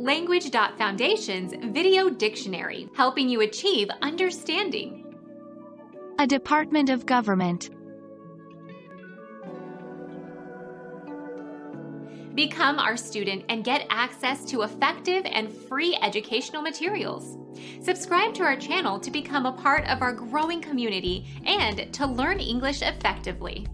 Language.Foundation's Video Dictionary, helping you achieve understanding. A department of government. Become our student and get access to effective and free educational materials. Subscribe to our channel to become a part of our growing community and to learn English effectively.